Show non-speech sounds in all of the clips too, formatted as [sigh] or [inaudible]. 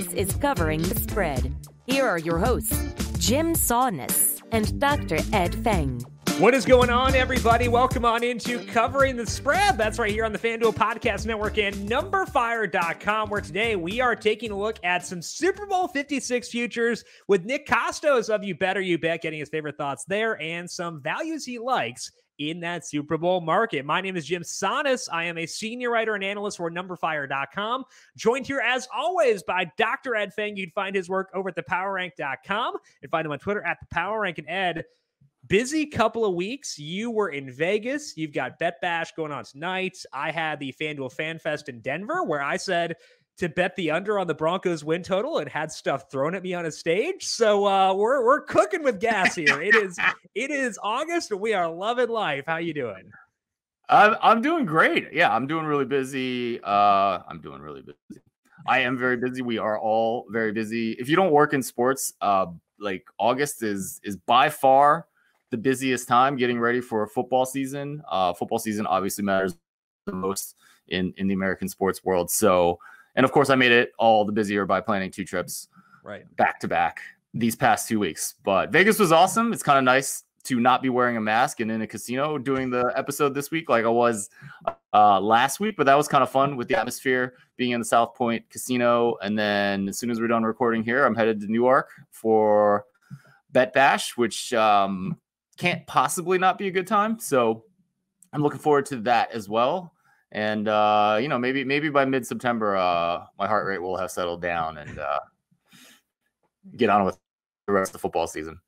Is Covering the Spread. Here are your hosts, Jim Sannes and Dr. Ed Feng. What is going on, everybody? Welcome on into Covering the Spread. That's right here on the FanDuel Podcast Network and numberfire.com, where today we are taking a look at some Super Bowl 56 futures with Nick Kostos of You Better You Bet, getting his favorite thoughts there and some values he likes in that Super Bowl market. My name is Jim Sannes. I am a senior writer and analyst for numberfire.com. Joined here, as always, by Dr. Ed Feng. You'd find his work over at thepowerrank.com and find him on Twitter at the Power Rank. And Ed, busy couple of weeks. You were in Vegas. You've got Bet Bash going on tonight. I had the FanDuel Fan Fest in Denver where I said to bet the under on the Broncos win total and had stuff thrown at me on a stage. So uh, we're we're cooking with gas here. it is [laughs] it is August and we are loving life. How you doing? I'm I'm doing great. Yeah, I'm doing really busy. Uh, I'm doing really busy. I am very busy. We are all very busy. If you don't work in sports, uh, like August is is by far the busiest time getting ready for a football season. Uh, football season obviously matters the most in in the American sports world. So and of course, I made it all the busier by planning two trips right back to back these past two weeks. But Vegas was awesome. It's kind of nice to not be wearing a mask and in a casino doing the episode this week like I was uh, last week. But that was kind of fun with the atmosphere being in the South Point Casino. And then as soon as we're done recording here, I'm headed to Newark for Bet Bash, which um, can't possibly not be a good time. So I'm looking forward to that as well and uh, you know maybe maybe by mid September, uh, my heart rate will have settled down and uh, get on with the rest of the football season.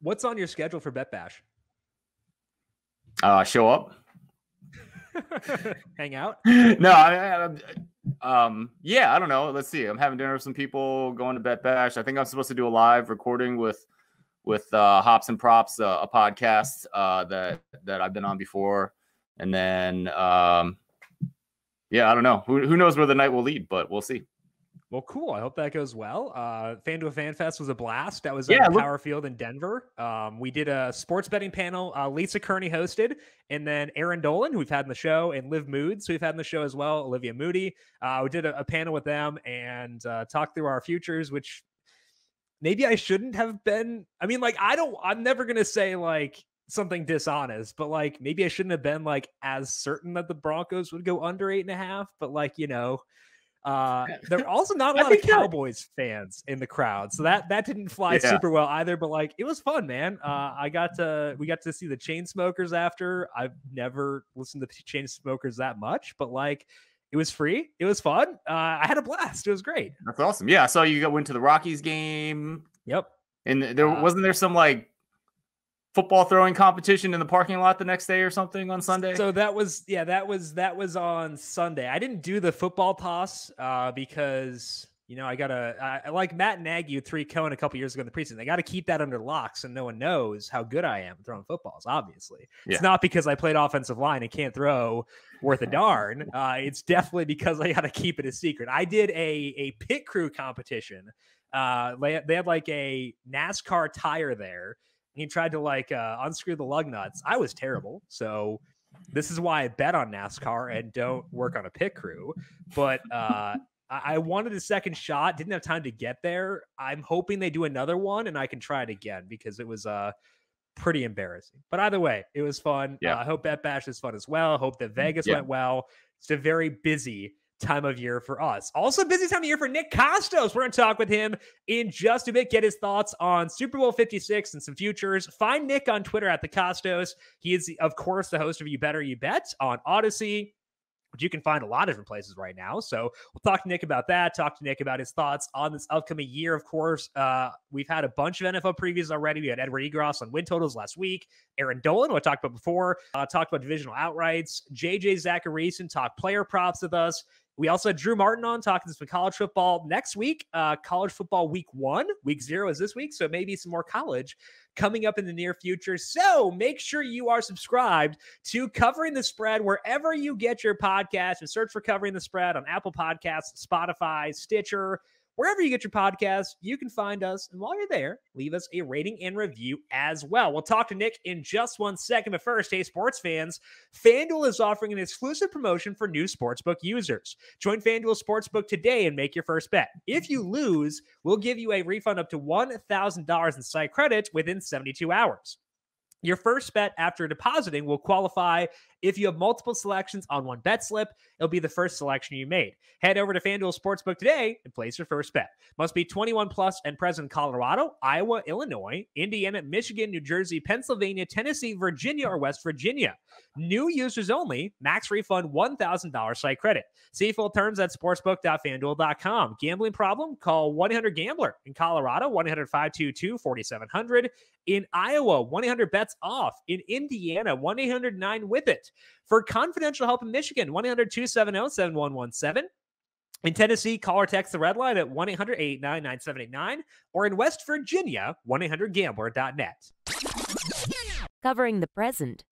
What's on your schedule for Bet Bash? Uh, show up, [laughs] hang out. [laughs] no, I, I, um, yeah, I don't know. Let's see. I'm having dinner with some people, going to Bet Bash. I think I'm supposed to do a live recording with with uh, Hops and Props, uh, a podcast uh, that that I've been on before, and then um, yeah, I don't know. Who, who knows where the night will lead, but we'll see. Well, cool. I hope that goes well. Uh, FanDuel Fan Fest was a blast. That was at yeah, Power Field in Denver. Um, we did a sports betting panel. Uh, Lisa Kearney hosted, and then Aaron Dolan, who we've had in the show, and Liv Moods, who we've had in the show as well. Olivia Moody. Uh, we did a, a, panel with them and uh, talked through our futures, which maybe I shouldn't have been. I mean, like, I don't. I'm never gonna say like something dishonest, but like maybe I shouldn't have been like as certain that the Broncos would go under eight and a half. But like, you know, uh there are also not a [laughs] lot of Cowboys fans in the crowd. So that that didn't fly yeah. super well either. But like it was fun, man. Uh I got to we got to see the Chainsmokers after. I've never listened to the Chainsmokers that much, but like it was free. It was fun. Uh, I had a blast. It was great. That's awesome. Yeah, I saw you went to the Rockies game. Yep. And there uh, wasn't there some like football throwing competition in the parking lot the next day or something on Sunday? So that was yeah, that was that was on Sunday. I didn't do the football toss uh, because you know I gotta I, like Matt Nagy with three Cohen a couple years ago in the preseason. They got to keep that under locks, so no one knows how good I am throwing footballs. Obviously, yeah. it's not because I played offensive line and can't throw worth a darn. Uh, it's definitely because I got to keep it a secret. I did a a pit crew competition. Uh, they, they had like a NASCAR tire there he tried to like uh, unscrew the lug nuts. I was terrible. So this is why I bet on NASCAR and don't work on a pit crew. But uh, I wanted a second shot. Didn't have time to get there. I'm hoping they do another one and I can try it again because it was uh pretty embarrassing. But either way, it was fun. Yeah. Uh, I hope Bet Bash is fun as well. Hope that Vegas yeah. went well. It's a very busy time of year for us. Also, busy time of year for Nick Kostos. We're going to talk with him in just a bit, get his thoughts on Super Bowl 56 and some futures. Find Nick on Twitter at the Kostos. He is, of course, the host of You Better You Bet on Audacy. which you can find a lot of different places right now. So we'll talk to Nick about that. Talk to Nick about his thoughts on this upcoming year. Of course, uh, we've had a bunch of NFL previews already. We had Edward Egros on win totals last week. Aaron Dolan, who I talked about before, uh, talked about divisional outrights. JJ Zachariason talked player props with us. We also had Drew Martin on talking to some college football next week. Uh, college football week one, week zero is this week. So maybe some more college coming up in the near future. So make sure you are subscribed to Covering the Spread wherever you get your podcast and search for Covering the Spread on Apple Podcasts, Spotify, Stitcher, wherever you get your podcast, you can find us. And while you're there, leave us a rating and review as well. We'll talk to Nick in just one second. But first, hey, sports fans, FanDuel is offering an exclusive promotion for new sportsbook users. Join FanDuel Sportsbook today and make your first bet. If you lose, we'll give you a refund up to $1,000 in site credit within 72 hours. Your first bet after depositing will qualify if you have multiple selections on one bet slip. It'll be the first selection you made. Head over to FanDuel Sportsbook today and place your first bet. Must be 21 plus and present in Colorado, Iowa, Illinois, Indiana, Michigan, New Jersey, Pennsylvania, Tennessee, Virginia, or West Virginia. New users only. Max refund $1,000 site credit. See full terms at sportsbook.fanduel.com. Gambling problem? Call 1-800-GAMBLER. In Colorado, 1-800-522-4700. In Iowa, 1-800-BETS-OFF. In Indiana, 1-800-9-WITH-IT. For confidential help in Michigan, 1-800-270-7117. In Tennessee, call or text the red line at 1 800 899 9789 or in West Virginia, 1 800 gambler.net. Covering the present.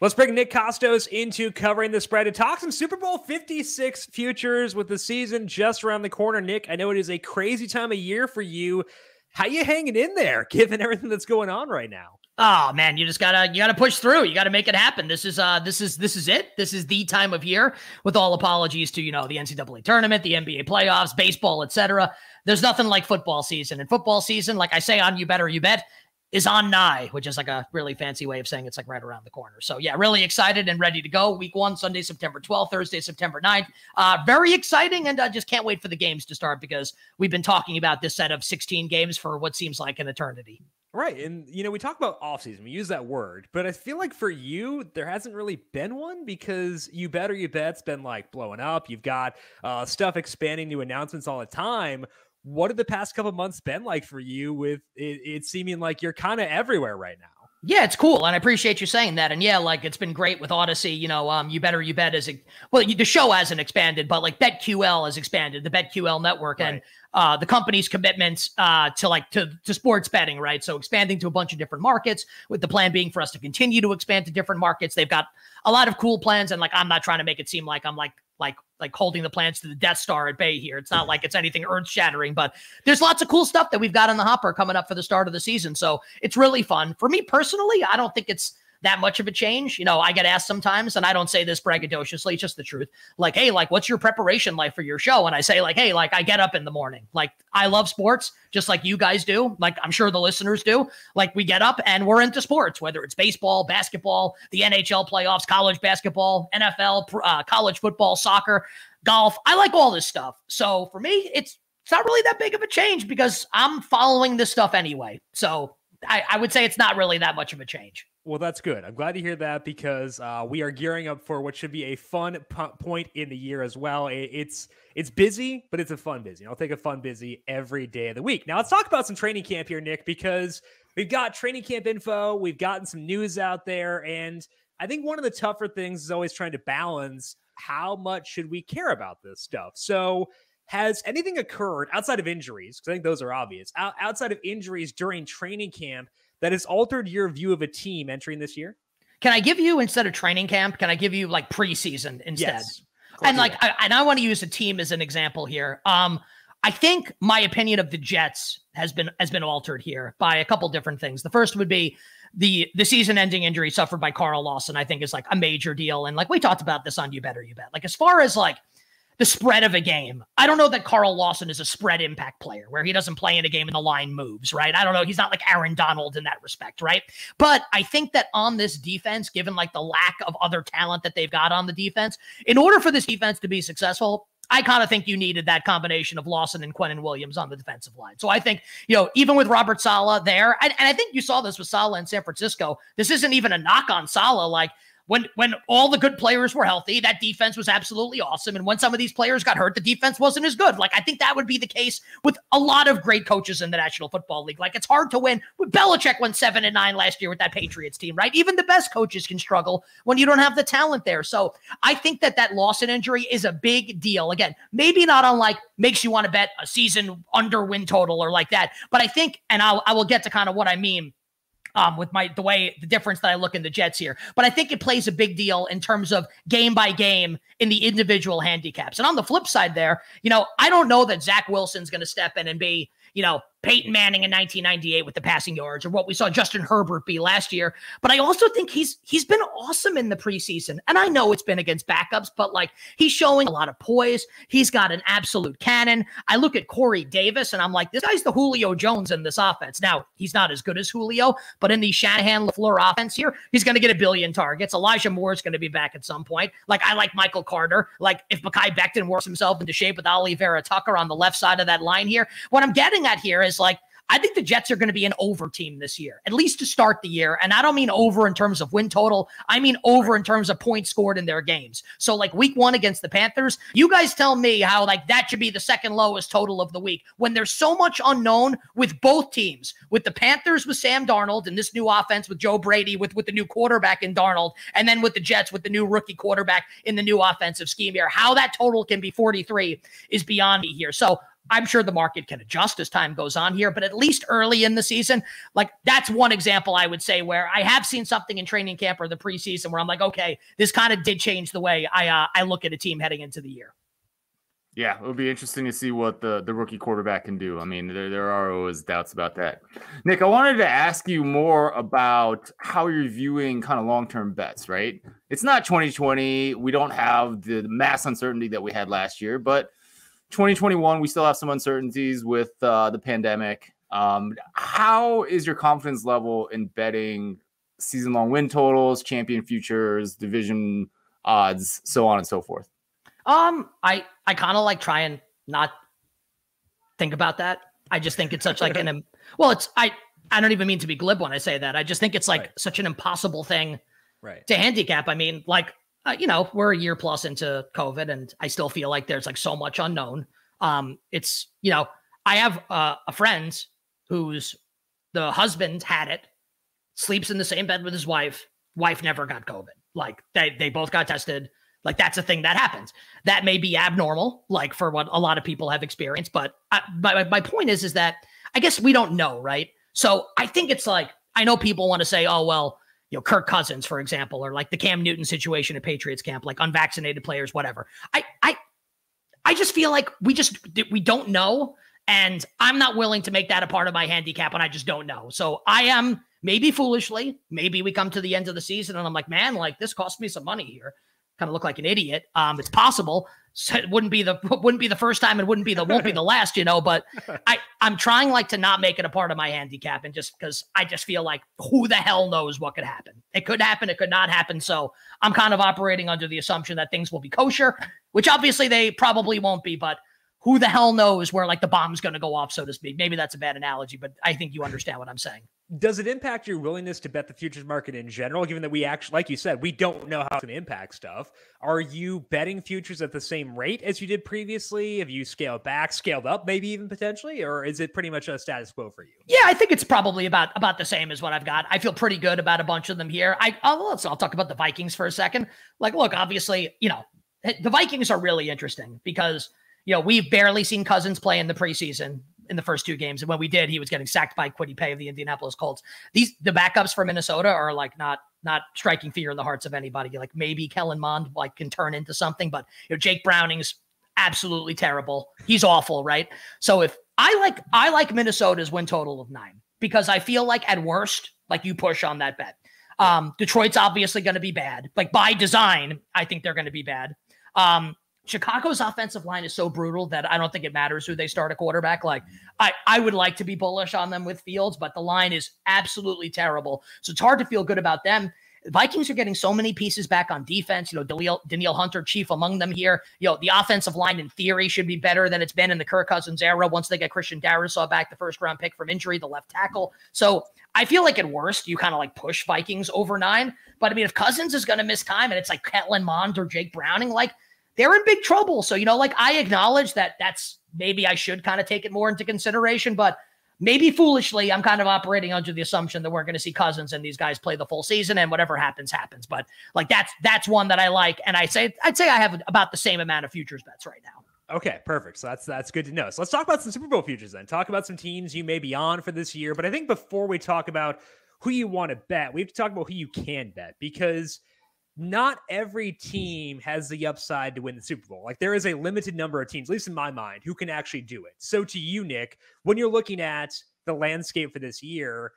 Let's bring Nick Kostos into covering the spread to talk some Super Bowl 56 futures with the season just around the corner. Nick, I know it is a crazy time of year for you. How you hanging in there [laughs] given everything that's going on right now? Oh man, you just gotta you gotta push through. You gotta make it happen. This is uh this is this is it. This is the time of year. With all apologies to you know the NCAA tournament, the NBA playoffs, baseball, etc. There's nothing like football season. And football season, like I say on You Better You Bet, is on nigh, which is like a really fancy way of saying it's like right around the corner. So yeah, really excited and ready to go. Week one, Sunday, September 12th, Thursday, September 9th. Uh, very exciting, and I uh, just can't wait for the games to start because we've been talking about this set of 16 games for what seems like an eternity. Right. And, you know, we talk about offseason, we use that word, but I feel like for you, there hasn't really been one because you bet or you bet's been like blowing up. You've got uh, stuff expanding, new announcements all the time. What have the past couple months been like for you with it, it seeming like you're kind of everywhere right now? Yeah, it's cool, and I appreciate you saying that. And yeah, like it's been great with Audacy. You know, um, you better you bet as a well, the show hasn't expanded, but like BetQL has expanded, the BetQL network, right. and uh, the company's commitments uh, to like to, to sports betting, right? So expanding to a bunch of different markets, with the plan being for us to continue to expand to different markets. They've got a lot of cool plans, and like I'm not trying to make it seem like I'm like like like holding the plans to the Death Star at bay here. It's not like it's anything earth shattering, but there's lots of cool stuff that we've got in the hopper coming up for the start of the season. So it's really fun for me personally. I don't think it's that much of a change. You know, I get asked sometimes, and I don't say this braggadociously, it's just the truth. Like, hey, like, what's your preparation like for your show? And I say, like, hey, like, I get up in the morning. Like, I love sports just like you guys do. Like, I'm sure the listeners do. Like, we get up and we're into sports, whether it's baseball, basketball, the NHL playoffs, college basketball, NFL, uh, college football, soccer, golf. I like all this stuff. So for me, it's it's not really that big of a change because I'm following this stuff anyway. So I, I would say it's not really that much of a change. Well, that's good. I'm glad to hear that because uh, we are gearing up for what should be a fun point in the year as well. It, it's it's busy, but it's a fun busy. I'll take a fun busy every day of the week. Now let's talk about some training camp here, Nick, because we've got training camp info, we've gotten some news out there, and I think one of the tougher things is always trying to balance how much should we care about this stuff. So has anything occurred outside of injuries? Because I think those are obvious. outside of injuries during training camp that has altered your view of a team entering this year? Can I give you instead of training camp? Can I give you like preseason instead? Yes. And like, I, and I want to use a team as an example here. Um, I think my opinion of the Jets has been has been altered here by a couple different things. The first would be the the season ending injury suffered by Carl Lawson. I think is like a major deal, and like we talked about this on You Better You Bet. Like as far as like the spread of a game. I don't know that Carl Lawson is a spread impact player where he doesn't play in a game and the line moves, right? I don't know. He's not like Aaron Donald in that respect, right? But I think that on this defense, given like the lack of other talent that they've got on the defense, in order for this defense to be successful, I kind of think you needed that combination of Lawson and Quinnen Williams on the defensive line. So I think, you know, even with Robert Saleh there, and, and I think you saw this with Saleh in San Francisco, this isn't even a knock on Saleh. Like, when when all the good players were healthy, that defense was absolutely awesome. And when some of these players got hurt, the defense wasn't as good. Like I think that would be the case with a lot of great coaches in the National Football League. Like it's hard to win. Belichick went seven and nine last year with that Patriots team, right? Even the best coaches can struggle when you don't have the talent there. So I think that that loss and injury is a big deal. Again, maybe not unlike makes you want to bet a season under win total or like that. But I think, and I'll, I will get to kind of what I mean um, with my the way the difference that I look in the Jets here. But I think it plays a big deal in terms of game by game in the individual handicaps. And on the flip side, there, you know, I don't know that Zach Wilson's going to step in and be you know, Peyton Manning in 1998 with the passing yards or what we saw Justin Herbert be last year. But I also think he's he's been awesome in the preseason. And I know it's been against backups, but like he's showing a lot of poise. He's got an absolute cannon. I look at Corey Davis and I'm like, this guy's the Julio Jones in this offense. Now, he's not as good as Julio, but in the Shanahan LaFleur offense here, he's going to get a billion targets. Elijah Moore is going to be back at some point. Like I like Michael Carter. Like if Mekhi Becton works himself into shape with Alijah Vera-Tucker on the left side of that line here, what I'm getting at here is like I think the Jets are going to be an over team this year, at least to start the year. And I don't mean over in terms of win total. I mean over in terms of points scored in their games. So like week one against the Panthers, you guys tell me how like that should be the second lowest total of the week when there's so much unknown with both teams, with the Panthers with Sam Darnold and this new offense with Joe Brady, with with the new quarterback in Darnold, and then with the Jets with the new rookie quarterback in the new offensive scheme here. How that total can be 43 is beyond me here. So I'm sure the market can adjust as time goes on here, but at least early in the season, like that's one example I would say where I have seen something in training camp or the preseason where I'm like, okay, this kind of did change the way I uh, I look at a team heading into the year. Yeah, it'll be interesting to see what the, the rookie quarterback can do. I mean, there, there are always doubts about that. Nick, I wanted to ask you more about how you're viewing kind of long term bets, right? It's not 2020. We don't have the mass uncertainty that we had last year, but 2021, we still have some uncertainties with uh, the pandemic. Um, how is your confidence level in betting season long win totals, champion futures, division odds, so on and so forth? Um, I I kind of like try and not think about that. I just think it's such like an [laughs] well, it's I I don't even mean to be glib when I say that. I just think it's like right. such an impossible thing right. to handicap. I mean, like uh, you know, we're a year plus into COVID, and I still feel like there's like so much unknown. Um, it's you know, I have uh, a friend who's the husband had it, sleeps in the same bed with his wife. Wife never got COVID. Like they they both got tested. Like that's a thing that happens. That may be abnormal, like for what a lot of people have experienced. But I, my my point is, is that I guess we don't know, right? So I think it's like I know people want to say, oh well, you know, Kirk Cousins, for example, or like the Cam Newton situation at Patriots camp, like unvaccinated players, whatever. I, I, I just feel like we just we don't know, and I'm not willing to make that a part of my handicap, and I just don't know. So I am maybe foolishly, maybe we come to the end of the season, and I'm like, man, like this cost me some money here kind of look like an idiot. Um, it's possible. So it wouldn't be the [laughs] wouldn't be the first time. It wouldn't be the won't be the last, you know. But [laughs] I I'm trying like to not make it a part of my handicap, and just because I just feel like who the hell knows what could happen. It could happen. It could not happen. So I'm kind of operating under the assumption that things will be kosher, which obviously they probably won't be. But who the hell knows where like the bomb's going to go off, so to speak. Maybe that's a bad analogy, but I think you understand what I'm saying. Does it impact your willingness to bet the futures market in general, given that we actually, like you said, we don't know how it's going to impact stuff? Are you betting futures at the same rate as you did previously? Have you scaled back, scaled up, maybe even potentially, or is it pretty much a status quo for you? Yeah, I think it's probably about about the same as what I've got. I feel pretty good about a bunch of them here. I I'll, let's, I'll talk about the Vikings for a second. Like, look, obviously, you know, the Vikings are really interesting because – you know, we've barely seen Cousins play in the preseason in the first two games. And when we did, he was getting sacked by Kwity Paye of the Indianapolis Colts. These the backups for Minnesota are like not not striking fear in the hearts of anybody. Like maybe Kellen Mond like can turn into something, but you know, Jake Browning's absolutely terrible. He's awful, right? So if I like I like Minnesota's win total of nine because I feel like at worst, like you push on that bet. Um, Detroit's obviously going to be bad. Like by design, I think they're going to be bad. Um, Chicago's offensive line is so brutal that I don't think it matters who they start a quarterback. Like I, I would like to be bullish on them with Fields, but the line is absolutely terrible. So it's hard to feel good about them. Vikings are getting so many pieces back on defense. You know, Danielle Hunter, chief among them here. You know, the offensive line in theory should be better than it's been in the Kirk Cousins era once they get Christian Darrisaw back, the first round pick from injury, the left tackle. So I feel like at worst, you kind of like push Vikings over nine. But I mean, if Cousins is going to miss time and it's like Kellen Mond or Jake Browning, like they're in big trouble. So, you know, like I acknowledge that that's maybe I should kind of take it more into consideration, but maybe foolishly, I'm kind of operating under the assumption that we're going to see Cousins and these guys play the full season and whatever happens, happens. But like that's that's one that I like. And I say I'd say I have about the same amount of futures bets right now. Okay, perfect. So that's that's good to know. So let's talk about some Super Bowl futures then. Talk about some teams you may be on for this year. But I think before we talk about who you want to bet. We have to talk about who you can bet because not every team has the upside to win the Super Bowl. Like there is a limited number of teams, at least in my mind, who can actually do it. So to you, Nick, when you're looking at the landscape for this year,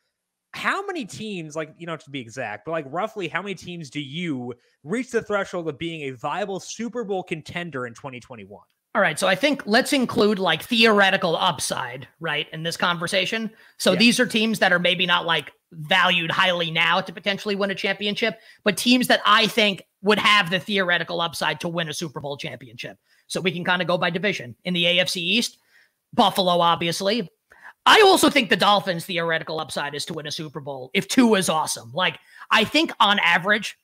how many teams, like you have to be exact, but like roughly how many teams do you reach the threshold of being a viable Super Bowl contender in 2021? All right. So I think let's include like theoretical upside, right, in this conversation. So yeah. these are teams that are maybe not like valued highly now to potentially win a championship, but teams that I think would have the theoretical upside to win a Super Bowl championship. So we can kind of go by division. In the AFC East, Buffalo, obviously. I also think the Dolphins' theoretical upside is to win a Super Bowl if Tua is awesome. Like, I think on average,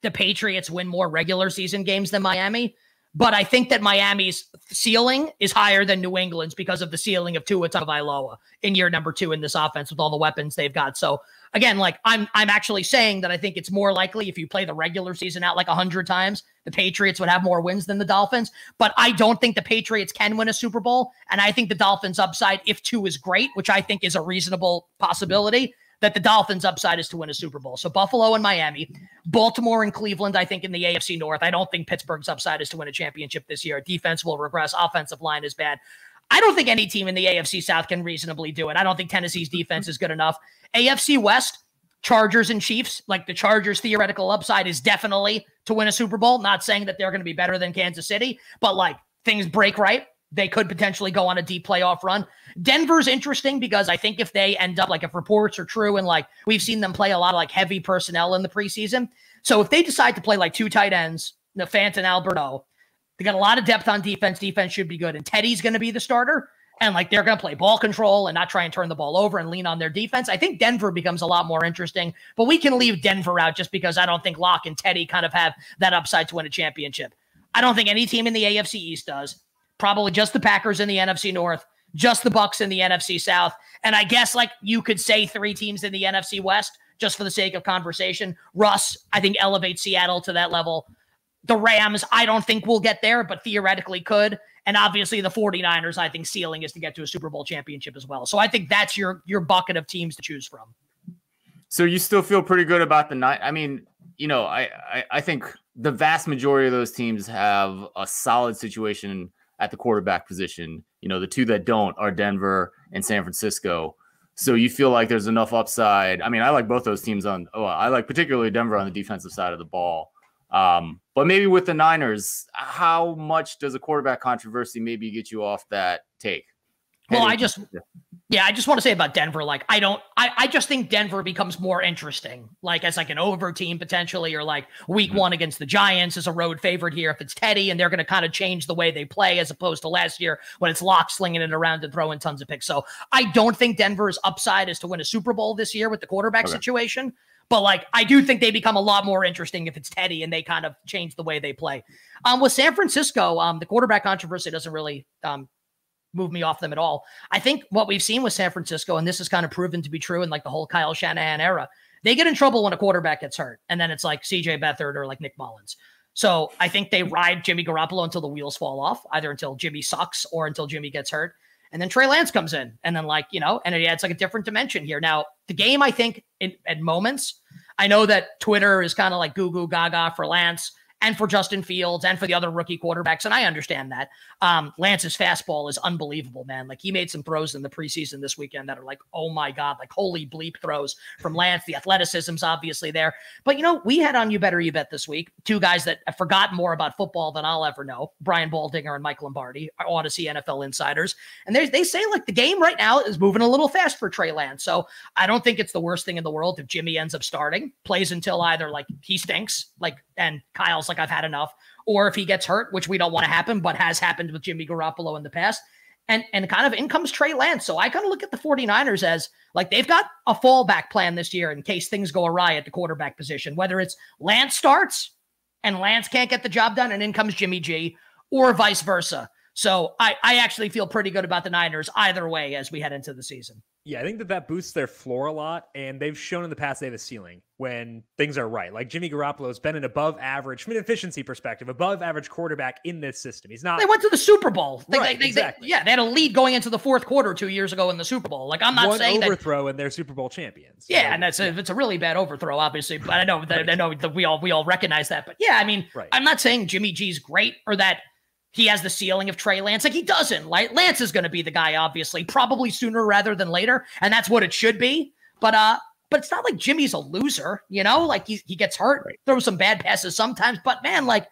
the Patriots win more regular season games than Miami. But I think that Miami's ceiling is higher than New England's because of the ceiling of Tua Tagovailoa in year number Tua in this offense with all the weapons they've got. So again, like I'm I'm actually saying that I think it's more likely if you play the regular season out like hundred times, the Patriots would have more wins than the Dolphins. But I don't think the Patriots can win a Super Bowl, and I think the Dolphins' upside, if two is great, which I think is a reasonable possibility, that the Dolphins' upside is to win a Super Bowl. So Buffalo and Miami, Baltimore and Cleveland, I think in the AFC North. I don't think Pittsburgh's upside is to win a championship this year. Defense will regress, offensive line is bad. I don't think any team in the AFC South can reasonably do it. I don't think Tennessee's defense is good enough. AFC West, Chargers and Chiefs, like the Chargers' theoretical upside is definitely to win a Super Bowl. Not saying that they're going to be better than Kansas City, but like things break right they could potentially go on a deep playoff run. Denver's interesting because I think if they end up like if reports are true and like we've seen them play a lot of like heavy personnel in the preseason. So if they decide to play like two tight ends, Fant and Albert O, they got a lot of depth on defense. Defense should be good. And Teddy's going to be the starter. And like they're going to play ball control and not try and turn the ball over and lean on their defense. I think Denver becomes a lot more interesting, but we can leave Denver out just because I don't think Lock and Teddy kind of have that upside to win a championship. I don't think any team in the AFC East does probably just the Packers in the NFC North, just the Bucks in the NFC South, and I guess like you could say three teams in the NFC West just for the sake of conversation. Russ, I think elevates Seattle to that level. The Rams, I don't think will get there, but theoretically could. And obviously the 49ers, I think ceiling is to get to a Super Bowl championship as well. So I think that's your your bucket of teams to choose from. So you still feel pretty good about the night. I mean, you know, I, I, I think the vast majority of those teams have a solid situation at the quarterback position. You know, the two that don't are Denver and San Francisco. So you feel like there's enough upside. I mean, I like both those teams on. Oh, I like particularly Denver on the defensive side of the ball. Um, but maybe with the Niners, how much does a quarterback controversy maybe get you off that take? Well, I just yeah, I just want to say about Denver, like I don't I, I just think Denver becomes more interesting, like as like an over team potentially, or like week mm-hmm. one against the Giants is a road favorite here if it's Teddy, and they're gonna kind of change the way they play as opposed to last year when it's lock slinging it around and throwing tons of picks. So I don't think Denver's upside is to win a Super Bowl this year with the quarterback okay. situation. But like I do think they become a lot more interesting if it's Teddy and they kind of change the way they play. Um, with San Francisco, um, the quarterback controversy doesn't really um move me off them at all. I think what we've seen with San Francisco, and this is kind of proven to be true in like the whole Kyle Shanahan era, they get in trouble when a quarterback gets hurt. And then it's like CJ Beathard or like Nick Mullens. So I think they mm-hmm. ride Jimmy Garoppolo until the wheels fall off, either until Jimmy sucks or until Jimmy gets hurt. And then Trey Lance comes in. And then, like, you know, and it adds like a different dimension here. Now, the game, I think, in, at moments, I know that Twitter is kind of like goo goo gaga for Lance and for Justin Fields and for the other rookie quarterbacks. And I understand that. Um, Lance's fastball is unbelievable, man. Like he made some throws in the preseason this weekend that are like, oh my God, like holy bleep throws from Lance. The athleticism's obviously there. But you know, we had on You Better You Bet this week, two guys that have forgotten more about football than I'll ever know Brian Baldinger and Mike Lombardi, Audacy NFL insiders. And they, they say like the game right now is moving a little fast for Trey Lance. So I don't think it's the worst thing in the world if Jimmy ends up starting, plays until either like he stinks, like, and Kyle's like I've had enough, or if he gets hurt, which we don't want to happen, but has happened with Jimmy Garoppolo in the past. And, and kind of in comes Trey Lance. So I kind of look at the 49ers as like they've got a fallback plan this year in case things go awry at the quarterback position, whether it's Lance starts and Lance can't get the job done and in comes Jimmy G, or vice versa. So I, I actually feel pretty good about the Niners either way as we head into the season. Yeah, I think that that boosts their floor a lot, and they've shown in the past they have a ceiling when things are right. Like Jimmy Garoppolo has been an above average, from an efficiency perspective, above average quarterback in this system. He's not. They went to the Super Bowl. They, right, they, they, exactly. yeah, they had a lead going into the fourth quarter two years ago in the Super Bowl. Like I'm not one saying overthrow that. and they're Super Bowl champions. Yeah, So, and that's a, it's a really bad overthrow, obviously. But I know that I know that we all we all recognize that. But yeah, I mean, Right. I'm not saying Jimmy G's great or that he has the ceiling of Trey Lance. Like he doesn't. Like Lance is going to be the guy, obviously, probably sooner rather than later, and that's what it should be. But uh, but it's not like Jimmy's a loser, you know. Like he he gets hurt, throws some bad passes sometimes, but man, like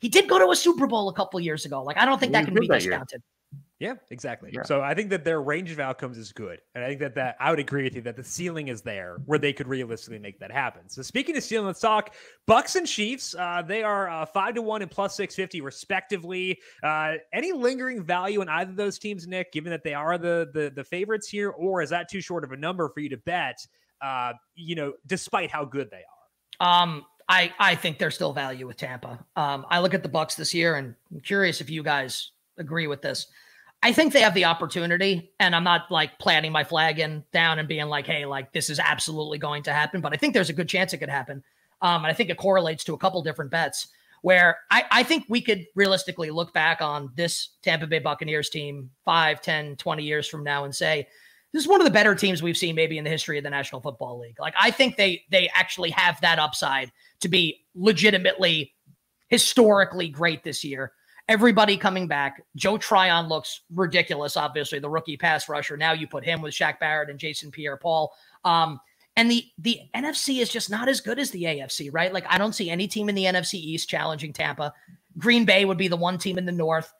he did go to a Super Bowl a couple years ago. Like I don't think He that can be discounted. Yeah, exactly. Yeah. So I think that their range of outcomes is good, and I think that that I would agree with you that the ceiling is there where they could realistically make that happen. So speaking of ceiling, let's talk Bucks and Chiefs. Uh, they are uh, five to one and plus six fifty respectively. Uh, any lingering value in either of those teams, Nick? Given that they are the the the favorites here, or is that too short of a number for you to bet? Uh, you know, despite how good they are. Um, I I think there's still value with Tampa. Um, I look at the Bucks this year, and I'm curious if you guys agree with this. I think they have the opportunity, and I'm not like planting my flag in down and being like, "Hey, like this is absolutely going to happen," but I think there's a good chance it could happen. Um, and I think it correlates to a couple different bets where I, I think we could realistically look back on this Tampa Bay Buccaneers team 5, 10, 20 years from now and say, this is one of the better teams we've seen maybe in the history of the National Football League. Like I think they they actually have that upside to be legitimately historically great this year. Everybody coming back. Joe Tryon looks ridiculous, obviously, the rookie pass rusher. Now you put him with Shaq Barrett and Jason Pierre Paul. Um, and the the NFC is just not as good as the AFC, right? Like I don't see any team in the NFC East challenging Tampa. Green Bay would be the one team in the North.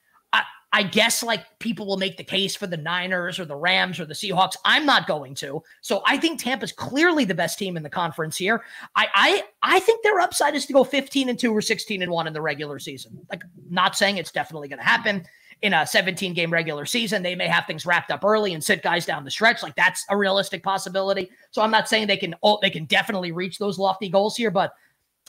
I, guess like people will make the case for the Niners or the Rams or the Seahawks. I'm not going to. So I think Tampa's clearly the best team in the conference here. I I I think their upside is to go 15 and 2 or 16 and 1 in the regular season. Like not saying it's definitely going to happen in a 17 game regular season. They may have things wrapped up early and sit guys down the stretch. Like that's a realistic possibility. So I'm not saying they can oh, they can definitely reach those lofty goals here, but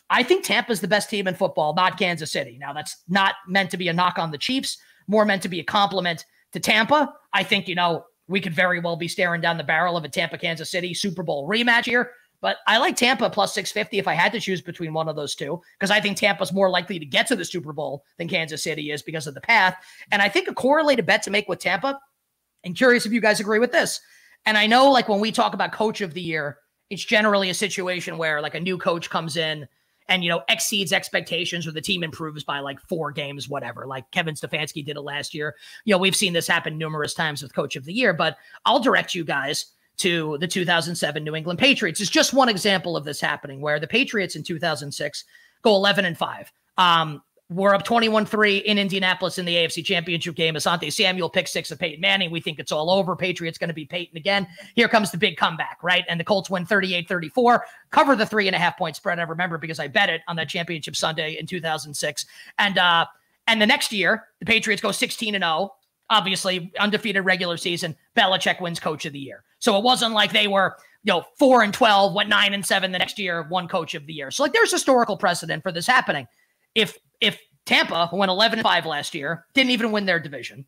I think Tampa's the best team in football, not Kansas City. Now that's not meant to be a knock on the Chiefs, more meant to be a compliment to Tampa. I think, you know, we could very well be staring down the barrel of a Tampa Kansas City Super Bowl rematch here. But I like Tampa plus 650 if I had to choose between one of those two, because I think Tampa's more likely to get to the Super Bowl than Kansas City is because of the path. And I think a correlated bet to make with Tampa, and curious if you guys agree with this. And I know, like, when we talk about coach of the year, it's generally a situation where, like, a new coach comes in and, you know, exceeds expectations or the team improves by like four games, whatever. Like Kevin Stefanski did it last year. You know, we've seen this happen numerous times with coach of the year, but I'll direct you guys to the 2007 New England Patriots. It's just one example of this happening where the Patriots in 2006 go 11 and 5. Um, we're up 21-3 in Indianapolis in the AFC Championship game. Asante Samuel pick six of Peyton Manning. We think it's all over. Patriots going to be Peyton again. Here comes the big comeback, right? And the Colts win 38-34, cover the three and a half point spread. I remember because I bet it on that championship Sunday in 2006. And uh, and the next year, the Patriots go 16 and 0. Obviously, undefeated regular season. Belichick wins coach of the year. So it wasn't like they were, you know, four and 12, went nine and seven the next year, one coach of the year. So like there's historical precedent for this happening. If if Tampa, who went 11 and 5 last year, didn't even win their division.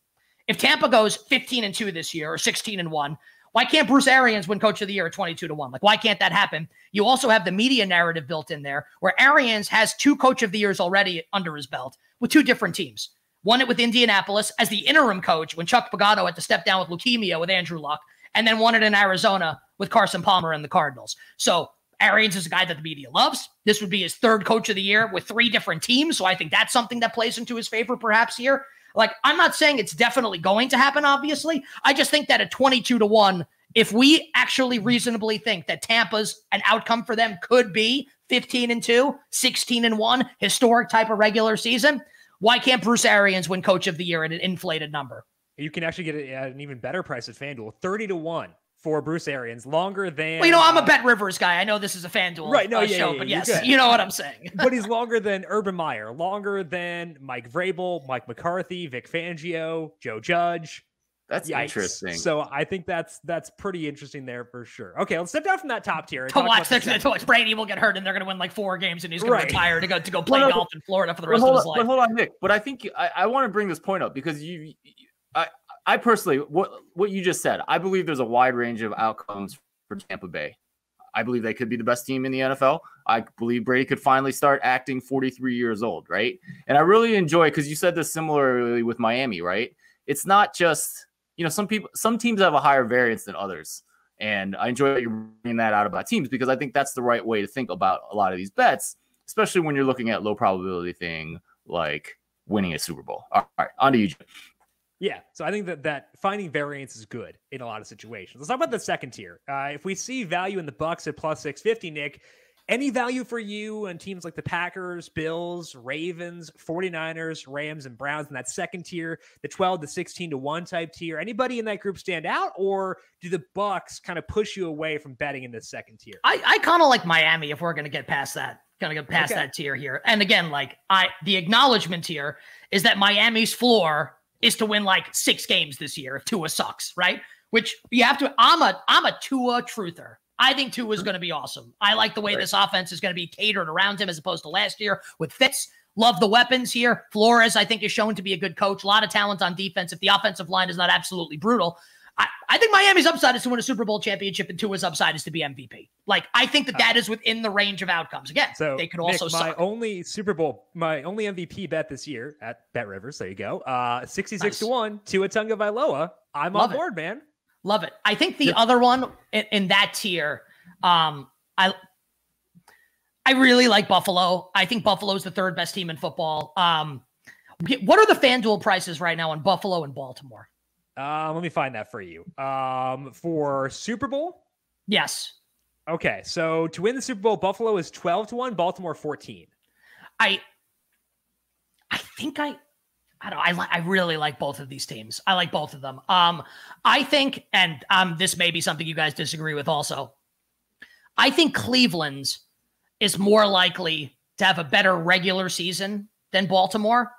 If Tampa goes 15 and 2 this year or 16 and 1, why can't Bruce Arians win coach of the year at 22 to 1? Like, why can't that happen? You also have the media narrative built in there where Arians has two coach of the years already under his belt with two different teams. Won it with Indianapolis as the interim coach when Chuck Pagano had to step down with leukemia with Andrew Luck, and then won it in Arizona with Carson Palmer and the Cardinals. So Arians is a guy that the media loves. This would be his third coach of the year with three different teams. So I think that's something that plays into his favor perhaps here. Like, I'm not saying it's definitely going to happen, obviously. I just think that at 22 to 1, if we actually reasonably think that Tampa's an outcome for them could be 15 and 2, 16 and 1, historic type of regular season, why can't Bruce Arians win coach of the year at an inflated number? You can actually get it at an even better price at FanDuel, 30 to 1 for Bruce Arians, longer than. Well, you know, I'm a uh, Bet Rivers guy. I know this is a FanDuel Right, no, uh, yeah, show, yeah, but you're yes, you know what I'm saying. [laughs] but he's [laughs] longer than Urban Meyer, longer than Mike Vrabel, Mike McCarthy, Vic Fangio, Joe Judge. That's Yikes. interesting. So I think that's that's pretty interesting there for sure. Okay, let's step down from that top tier. and To talk watch, about the to, to watch Brady will get hurt and they're going to win like four games and he's going Right. to retire to go to go play Well, golf in Florida for the rest hold, of his on, life. but hold on, Nick. But I think I, I want to bring this point up because you, I, I personally, what what you just said, I believe there's a wide range of outcomes for Tampa Bay. I believe they could be the best team in the NFL. I believe Brady could finally start acting 43 years old, right? And I really enjoy because you said this similarly with Miami, right? It's not just you know some people, some teams have a higher variance than others, and I enjoy you're bringing that out about teams because I think that's the right way to think about a lot of these bets, especially when you're looking at low probability thing like winning a Super Bowl. All right, on to you. Yeah, so I think that that finding variance is good in a lot of situations. Let's talk about the second tier. Uh, if we see value in the Bucks at plus six fifty, Nick, any value for you on teams like the Packers, Bills, Ravens, 49ers, Rams, and Browns in that second tier, the 12 to 16 to 1 type tier? Anybody in that group stand out, or do the Bucks kind of push you away from betting in this second tier? I, I kind of like Miami if we're going to get past that. Going to get past Okay. that tier here. And again, like I, the acknowledgement here is that Miami's floor is to win like six games this year if Tua sucks, right? Which you have to. I'm a I'm a Tua truther. I think Tua is mm-hmm. going to be awesome. I like the way Right. this offense is going to be catered around him as opposed to last year with Fitz. Love the weapons here. Flores, I think, is shown to be a good coach. A lot of talent on defense. If the offensive line is not absolutely brutal, I, I think Miami's upside is to win a Super Bowl championship, and Tua's upside is to be MVP. Like I think that that is within the range of outcomes. Again, So they could Nick, also my suck. only Super Bowl, my only MVP bet this year at Bet Rivers. There you go. Uh, sixty-six to one. Tua Tagovailoa. I'm Love on it. board, man. Love it. I think the Yep. other one in, in that tier, um, I I really like Buffalo. I think Buffalo is the third best team in football. Um, what are the FanDuel prices right now in Buffalo and Baltimore? Um, let me find that for you. Um, for Super Bowl. Yes, Okay, so to win the Super Bowl, Buffalo is twelve to one. Baltimore fourteen. I I think I I don't I li- I really like both of these teams. I like both of them. Um I think and um this may be something you guys disagree with also. I think Cleveland's is more likely to have a better regular season than Baltimore,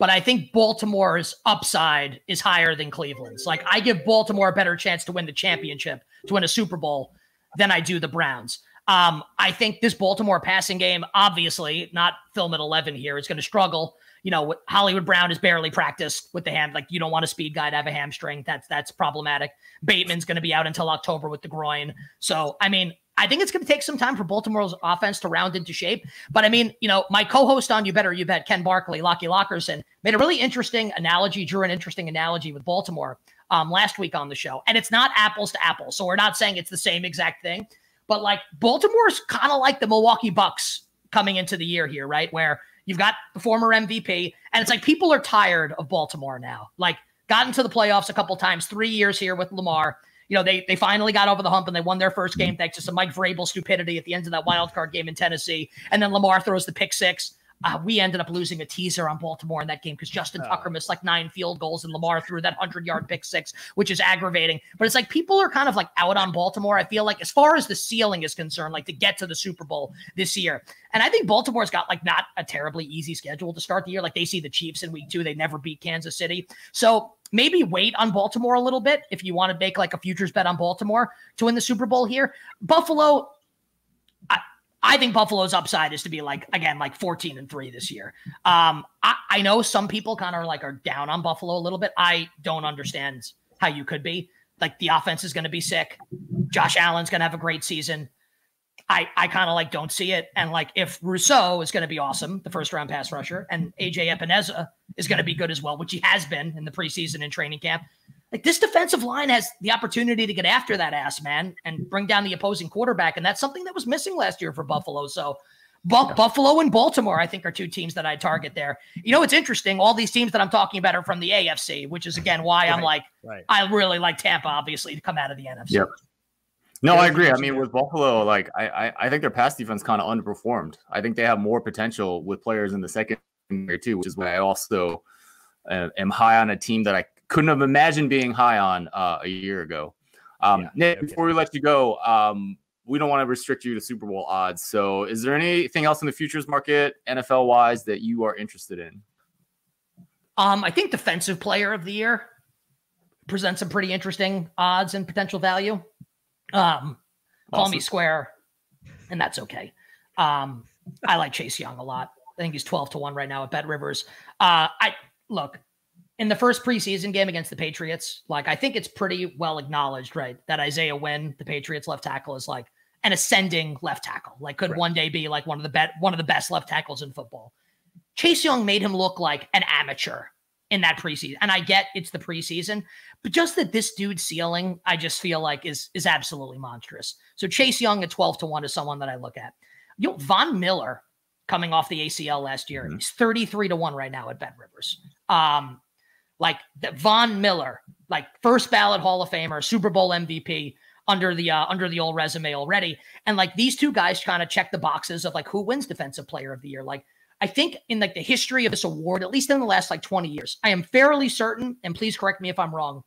but I think Baltimore's upside is higher than Cleveland's. Like I give Baltimore a better chance to win the championship, to win a Super Bowl than I do the Browns. Um, I think this Baltimore passing game, obviously not film at 11 here, is going to struggle. You know, Hollywood Brown is barely practiced with the hand. Like you don't want a speed guy to have a hamstring. That's that's problematic. Bateman's going to be out until October with the groin. So I mean, I think it's going to take some time for Baltimore's offense to round into shape. But I mean, you know, my co-host on You Better You Bet, Ken Barkley, Lockie Lockerson, made a really interesting analogy, drew an interesting analogy with Baltimore um, last week on the show. And it's not apples to apples. So we're not saying it's the same exact thing. But like Baltimore's kind of like the Milwaukee Bucks coming into the year here, right? Where you've got the former MVP, and it's like people are tired of Baltimore now. Like gotten to the playoffs a couple times, three years here with Lamar. You know, they they finally got over the hump and they won their first mm-hmm. game thanks to some Mike Vrabel stupidity at the end of that wild card game in Tennessee. And then Lamar throws the pick six. Uh, we ended up losing a teaser on Baltimore in that game because Justin Oh. Tucker missed like nine field goals and Lamar threw that 100 yard pick six, which is aggravating. But it's like people are kind of like out on Baltimore. I feel like, as far as the ceiling is concerned, like to get to the Super Bowl this year. And I think Baltimore's got like not a terribly easy schedule to start the year. Like they see the Chiefs in week two, they never beat Kansas City. So maybe wait on Baltimore a little bit if you want to make like a futures bet on Baltimore to win the Super Bowl here. Buffalo, I, think Buffalo's upside is to be like again like 14 and 3 this year. Um I, I know some people kind of like are down on Buffalo a little bit. I don't understand how you could be. Like the offense is going to be sick. Josh Allen's going to have a great season. I, I kind of like don't see it. And like if Rousseau is going to be awesome, the first round pass rusher, and AJ Epenesa is going to be good as well, which he has been in the preseason and training camp. Like this defensive line has the opportunity to get after that ass man and bring down the opposing quarterback, and that's something that was missing last year for Buffalo. So, Bu- Buffalo and Baltimore, I think, are two teams that I target there. You know, it's interesting. All these teams that I'm talking about are from the AFC, which is again why I'm like, Right. I really like Tampa, obviously, to come out of the NFC. Yep. No, I agree. I mean, with Buffalo, like I, I, I think their pass defense kind of underperformed. I think they have more potential with players in the second year too, which is why I also uh, am high on a team that I couldn't have imagined being high on uh, a year ago. Um, Yeah, Nick, okay. before we let you go, um, we don't want to restrict you to Super Bowl odds. So, is there anything else in the futures market, NFL wise, that you are interested in? Um, I think defensive player of the year. presents some pretty interesting odds and potential value. Um, call Awesome. me square, and that's okay. Um, I like Chase Young a lot. I think he's 12 to 1 right now at Bet Rivers. Uh, I look in the first preseason game against the Patriots, like I think it's pretty well acknowledged, right? That Isaiah Wynn, the Patriots left tackle, is like an ascending left tackle. Like could Right. one day be like one of the bet one of the best left tackles in football. Chase Young made him look like an amateur in that preseason. And I get it's the preseason, but just that this dude's ceiling, I just feel like is is absolutely monstrous. So Chase Young at 12 to 1 is someone that I look at. You know, Von Miller coming off the ACL last year, Mhm. he's 33 to 1 right now at Bet Rivers. Um, like Von Miller, like first ballot Hall of Famer, Super Bowl MVP under the uh, under the old resume already. And like these two guys kind of check the boxes of like who wins defensive player of the year. Like I think in like the history of this award, at least in the last like 20 years, I am fairly certain, and please correct me if I'm wrong.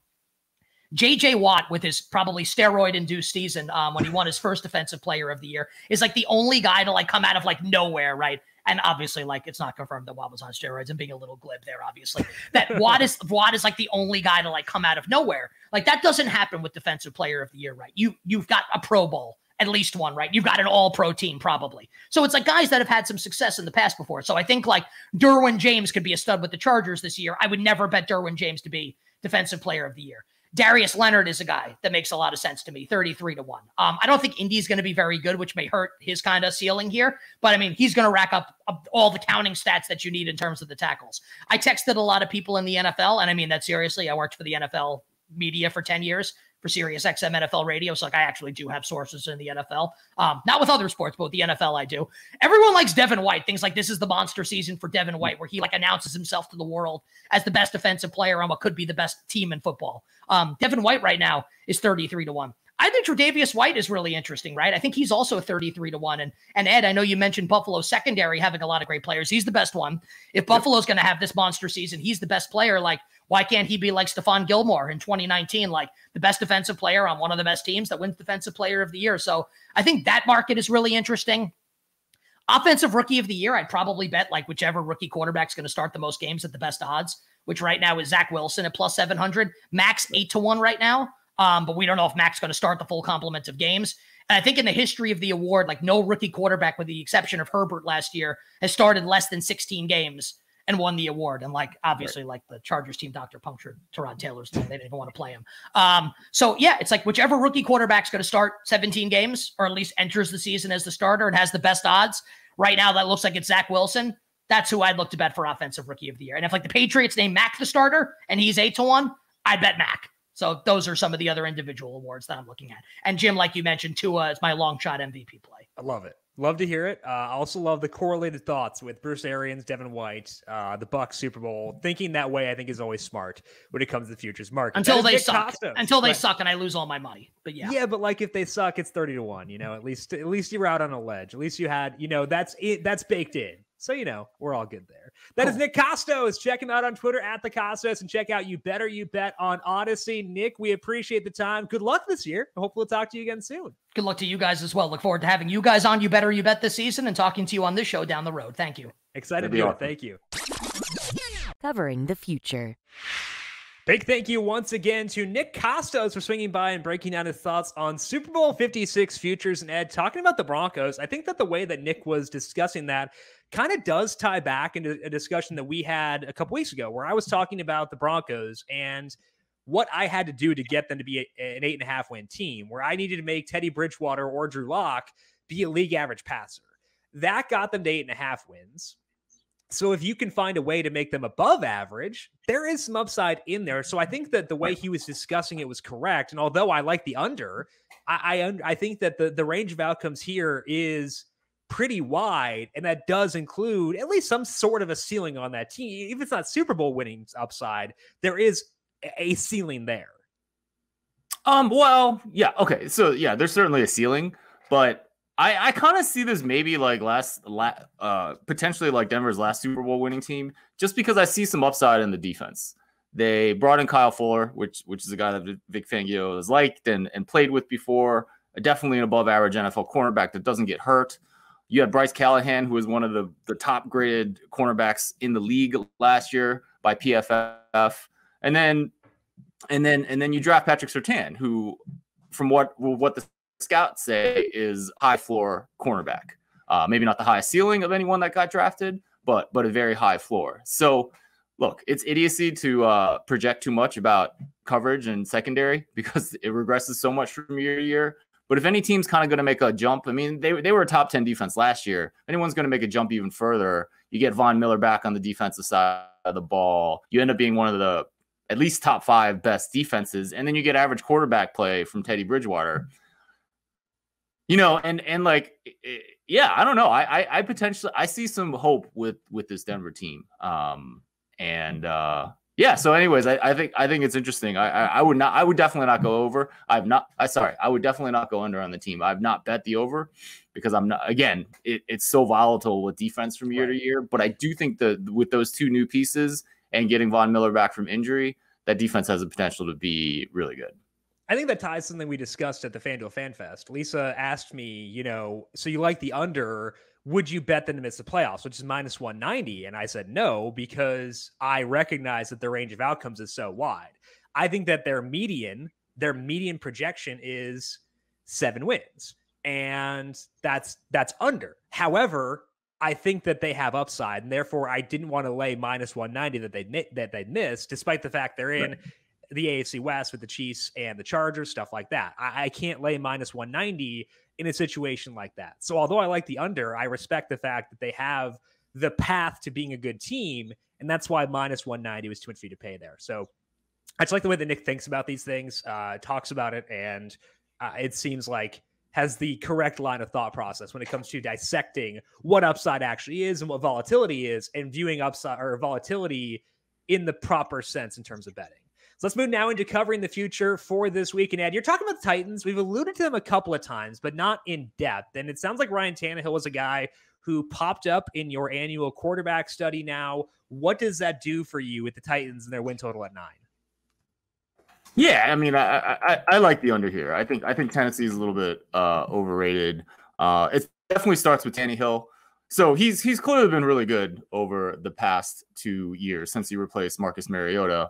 JJ Watt, with his probably steroid induced season um, when he won his first defensive player of the year, is like the only guy to like come out of like nowhere, right? And obviously, like it's not confirmed that Watt was on steroids and being a little glib there, obviously. That [laughs] Watt is Watt is like the only guy to like come out of nowhere. Like that doesn't happen with defensive player of the year, right? You you've got a Pro Bowl, at least one, right? You've got an all pro team, probably. So it's like guys that have had some success in the past before. So I think like Derwin James could be a stud with the Chargers this year. I would never bet Derwin James to be defensive player of the year. Darius Leonard is a guy that makes a lot of sense to me, 33 to 1. Um, I don't think Indy's going to be very good, which may hurt his kind of ceiling here. But I mean, he's going to rack up, up all the counting stats that you need in terms of the tackles. I texted a lot of people in the NFL, and I mean that seriously. I worked for the NFL media for 10 years for Sirius XM NFL radio. So like I actually do have sources in the NFL. Um, not with other sports, but with the NFL I do. Everyone likes Devin White. Things like this is the monster season for Devin White, where he like announces himself to the world as the best defensive player on what could be the best team in football. Um, Devin White right now is 33 to 1. I think Tre'Davious White is really interesting, right? I think he's also 33 to 1. And and Ed, I know you mentioned Buffalo's secondary having a lot of great players. He's the best one. If Buffalo's going to have this monster season, he's the best player. Like, why can't he be like Stephon Gilmore in 2019, like the best defensive player on one of the best teams that wins defensive player of the year? So I think that market is really interesting. Offensive rookie of the year, I'd probably bet like whichever rookie quarterback's going to start the most games at the best odds, which right now is Zach Wilson at plus 700, max eight to one right now. Um, but we don't know if Mac's going to start the full complement of games. And I think in the history of the award, like no rookie quarterback, with the exception of Herbert last year, has started less than 16 games and won the award. And like obviously, like the Chargers team doctor punctured Tyrod Taylor's thing. They didn't even want to play him. Um, so yeah, it's like whichever rookie quarterback's going to start 17 games or at least enters the season as the starter and has the best odds. Right now, that looks like it's Zach Wilson. That's who I'd look to bet for offensive rookie of the year. And if like the Patriots name Mac the starter and he's eight to one, I'd bet Mac. So those are some of the other individual awards that I'm looking at. And Jim, like you mentioned, Tua is my long shot MVP play. I love it. Love to hear it. Uh, I also love the correlated thoughts with Bruce Arians, Devin White, uh, the Bucs Super Bowl. Thinking that way, I think, is always smart when it comes to the futures market. Until they suck. Kostos. Until they Right. suck and I lose all my money. But yeah. Yeah. but like if they suck, it's thirty to one. You know, at least at least you're out on a ledge. At least you had, you know, that's it. That's baked in. So you know, we're all good there. That is Cool. Nick Kostos. Check him out on Twitter at the Kostos and check out You Better You Bet on Audacy. Nick, we appreciate the time. Good luck this year. Hopefully, we'll talk to you again soon. Good luck to you guys as well. Look forward to having you guys on You Better You Bet this season and talking to you on this show down the road. Thank you. Excited to be do it. awesome. Thank you. Covering the future. Big thank you once again to Nick Kostos for swinging by and breaking down his thoughts on Super Bowl 56 futures. And Ed, talking about the Broncos, I think that the way that Nick was discussing that kind of does tie back into a discussion that we had a couple weeks ago, where I was talking about the Broncos and what I had to do to get them to be a- an eight and a half win team, where I needed to make Teddy Bridgewater or Drew Lock be a league average passer. That got them to eight and a half wins. So if you can find a way to make them above average, there is some upside in there. So I think that the way he was discussing it was correct. And although I like the under, I I, I think that the the range of outcomes here is pretty wide, and that does include at least some sort of a ceiling on that team. If it's not Super Bowl winnings upside, there is a- a ceiling there. Um, well, yeah, okay. So yeah, there's certainly a ceiling, but I I kind of see this maybe like last la- uh potentially like Denver's last Super Bowl winning team, just because I see some upside in the defense. They brought in Kyle Fuller, which which is a guy that Vic Fangio has liked and and played with before. Definitely an above average NFL cornerback that doesn't get hurt. You had Bryce Callahan, who was one of the the top graded cornerbacks in the league last year by PFF, and then and then and then you draft Patrick Surtain, who, from what what the scouts say, is high floor cornerback. Uh, maybe not the highest ceiling of anyone that got drafted, but but a very high floor. So look, it's idiocy to uh, project too much about coverage and secondary [laughs] because it regresses so much from year to year. But if any team's kind of going to make a jump, I mean, they, they were a top 10 defense last year. If anyone's going to make a jump even further, you get Von Miller back on the defensive side of the ball. You end up being one of the at least top five best defenses. And then you get average quarterback play from Teddy Bridgewater. You know, and and like yeah, I don't know. I, I I potentially I see some hope with with this Denver team. Um and uh yeah so anyways I, I think i think it's interesting I, I, I would not i would definitely not go over i've not i sorry i would definitely not go under on the team i've not bet the over because i'm not again it, it's so volatile with defense from year right. to year but i do think that with those two new pieces and getting von miller back from injury that defense has the potential to be really good I think that ties something we discussed at the FanDuel Fan Fest. Lisa asked me, you know, so you like the under would you bet them to miss the playoffs, which is minus 190? And I said no, because I recognize that the range of outcomes is so wide. I think that their median, their median projection is seven wins. And that's that's under. However, I think that they have upside, and therefore I didn't want to lay minus 190 that they that they miss, despite the fact they're in right. the AFC West with the Chiefs and the Chargers, stuff like that. I, I can't lay minus 190 in a situation like that. So although I like the under, I respect the fact that they have the path to being a good team, and that's why minus 190 was too much for you to pay there. So I just like the way that Nick thinks about these things, uh, talks about it, and uh, it seems like has the correct line of thought process when it comes to dissecting what upside actually is and what volatility is, and viewing upside or volatility in the proper sense in terms of betting. Let's move now into covering the future for this week. And Ed, you're talking about the Titans. We've alluded to them a couple of times, but not in depth. And it sounds like Ryan Tannehill was a guy who popped up in your annual quarterback study now. What does that do for you with the Titans and their win total at nine? Yeah, I mean, I, I, I like the under here. I think I think Tennessee is a little bit uh, overrated. Uh, it definitely starts with Tannehill. So he's he's clearly been really good over the past two years since he replaced Marcus Mariota.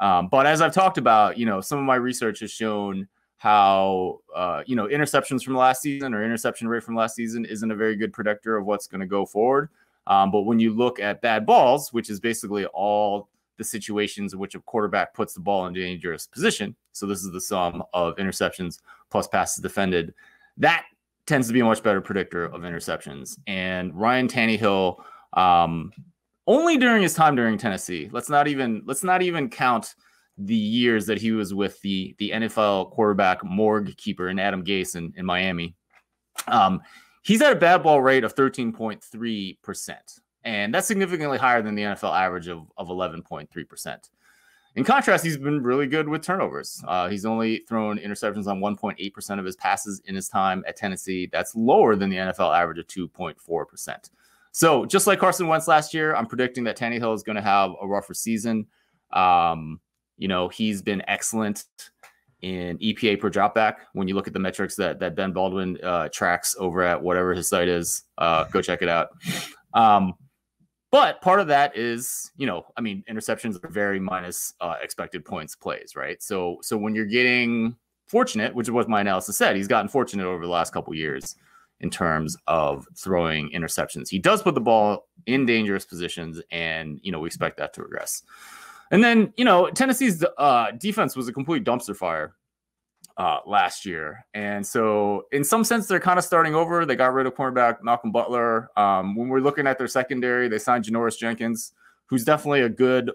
Um, but as I've talked about, you know, some of my research has shown how uh, you know interceptions from last season or interception rate from last season isn't a very good predictor of what's going to go forward. Um, but when you look at bad balls, which is basically all the situations in which a quarterback puts the ball in dangerous position, so this is the sum of interceptions plus passes defended, that tends to be a much better predictor of interceptions. And Ryan Tannehill um, only during his time during Tennessee. Let's not even let's not even count the years that he was with the the NFL quarterback morgue keeper and Adam Gase in, in Miami. Um, he's at a bad ball rate of 13.3%. And that's significantly higher than the NFL average of, of 11.3%. In contrast, he's been really good with turnovers. Uh, he's only thrown interceptions on 1.8% of his passes in his time at Tennessee. That's lower than the NFL average of 2.4%. So just like Carson Wentz last year, I'm predicting that Tannehill is going to have a rougher season. Um, you know, he's been excellent in EPA per dropback. When you look at the metrics that that Ben Baldwin uh, tracks over at whatever his site is, uh, go check it out. Um, but part of that is, you know, I mean, interceptions are very minus uh, expected points plays, right? So, so when you're getting fortunate, which is what my analysis said, he's gotten fortunate over the last couple years in terms of throwing interceptions. He does put the ball in dangerous positions, and you know we expect that to regress. And then you know Tennessee's uh, defense was a complete dumpster fire uh, last year, and so in some sense they're kind of starting over. They got rid of cornerback Malcolm Butler. Um, when we're looking at their secondary, they signed Janoris Jenkins, who's definitely a good